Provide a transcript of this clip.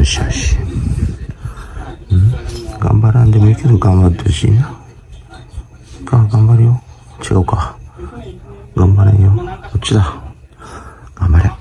よしよし。うん？頑張らんでもいいけど頑張ってほしいな。あ、頑張るよ。違うか。頑張れんよ。こっちだ。頑張れ。